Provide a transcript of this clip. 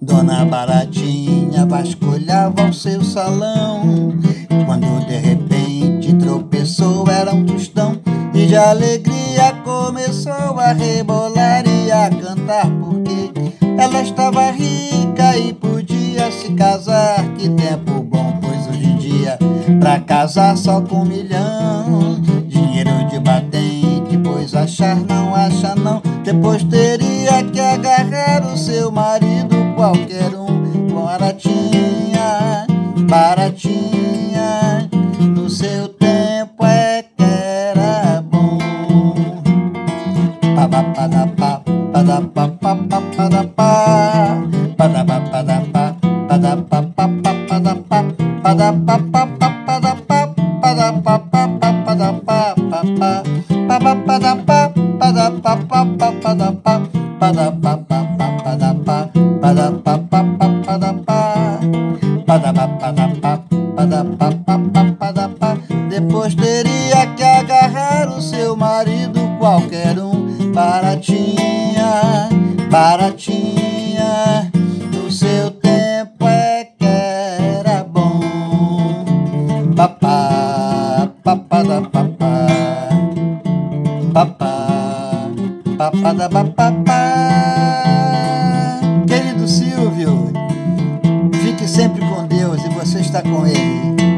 Dona Baratinha vasculhava o seu salão. Quando de repente tropeçou, era um tostão. E de alegria começou a rebolar e a cantar Porque ela estava rica e podia se casar. Que tempo bom, Pra casar só com um milhão Dinheiro de batente, pois achar não acha não Depois teria que agarrar o seu marido qualquer um baratinha, baratinha. No seu tempo é que era bom. Pa pa pa pa, pa depois teria que agarrar o seu marido qualquer um baratinha, baratinha. Papá, papá papá, papá, papá da papá. Querido Silvio, fique sempre com Deus e você está com Ele.